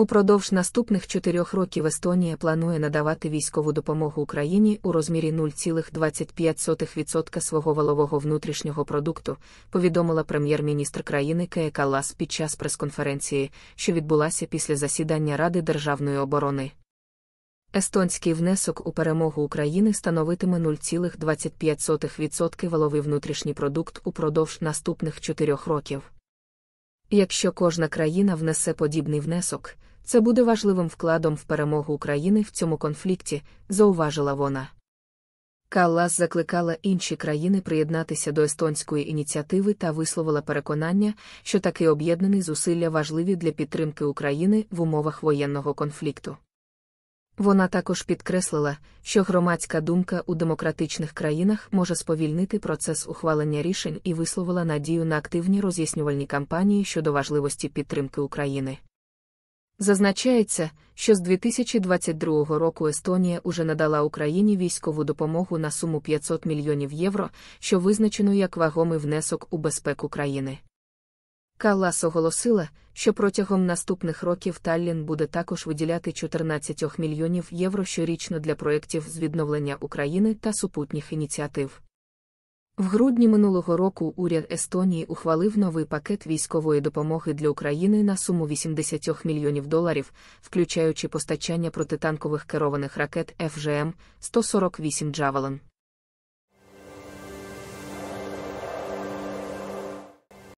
Упродовж наступних чотирьох років Естонія планує надавати військову допомогу Україні у розмірі 0,25% свого валового внутрішнього продукту, повідомила прем'єр-міністр країни Кея Каллас під час прес-конференції, що відбулася після засідання Ради державної оборони. Естонський внесок у перемогу України становитиме 0,25% валовий внутрішній продукт упродовж наступних чотирьох років. Якщо кожна країна внесе подібний внесок, це буде важливим вкладом в перемогу України в цьому конфлікті, зауважила вона. Каллас закликала інші країни приєднатися до естонської ініціативи та висловила переконання, що такі об'єднані зусилля важливі для підтримки України в умовах воєнного конфлікту. Вона також підкреслила, що громадська думка у демократичних країнах може сповільнити процес ухвалення рішень і висловила надію на активні роз'яснювальні кампанії щодо важливості підтримки України. Зазначається, що з 2022 року Естонія уже надала Україні військову допомогу на суму 500 мільйонів євро, що визначено як вагомий внесок у безпеку країни. Каллас оголосила, що протягом наступних років Таллін буде також виділяти 14 мільйонів євро щорічно для проєктів з відновлення України та супутніх ініціатив. В грудні минулого року уряд Естонії ухвалив новий пакет військової допомоги для України на суму 80 мільйонів доларів, включаючи постачання протитанкових керованих ракет FGM 148 Джавелен.